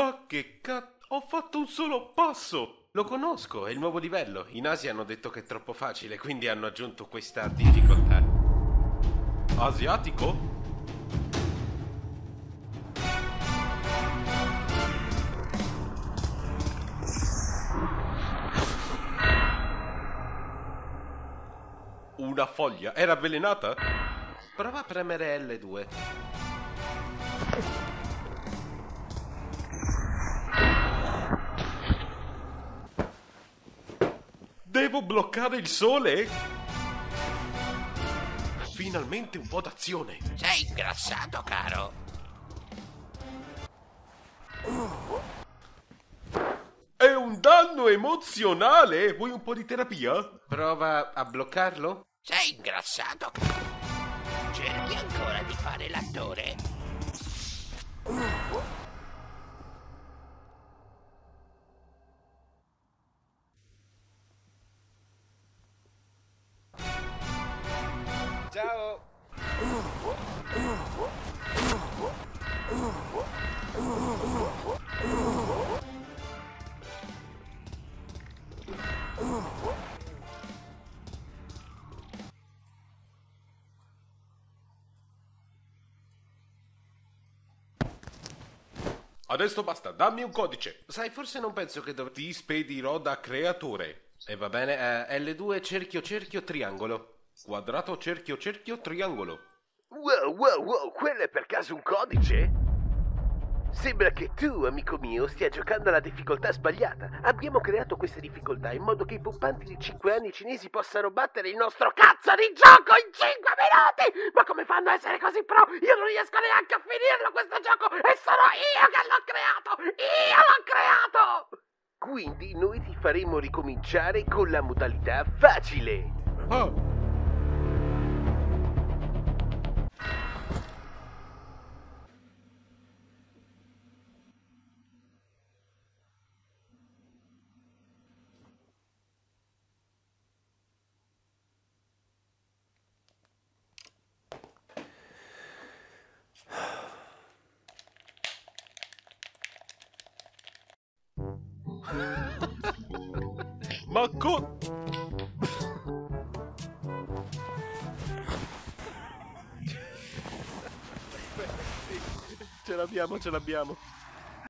Ma che ca... Ho fatto un solo passo! Lo conosco, è il nuovo livello. In Asia hanno detto che è troppo facile, quindi hanno aggiunto questa difficoltà. Asiatico? Una foglia? Era avvelenata? Prova a premere L2. Devo bloccare il sole? Finalmente un po' d'azione. Sei ingrassato, caro. È un danno emozionale. Vuoi un po' di terapia? Prova a bloccarlo? Sei ingrassato, caro. Cerchi ancora di fare l'attore? Adesso basta, dammi un codice. Sai, forse non penso che dov- ti spedirò da creatore. E va bene, eh, L2 cerchio cerchio triangolo. Quadrato cerchio cerchio triangolo. Wow, wow, wow, quello è per caso un codice? Sembra che tu, amico mio, stia giocando alla difficoltà sbagliata. Abbiamo creato queste difficoltà in modo che i puppanti di 5 anni cinesi possano battere il nostro cazzo di gioco in 5 minuti! Ma come fanno a essere così pro? Io non riesco neanche a finirlo questo gioco e sono io che l'ho creato! Io l'ho creato! Quindi noi ti faremo ricominciare con la modalità facile. Ah, ma co... Ce l'abbiamo, ce l'abbiamo.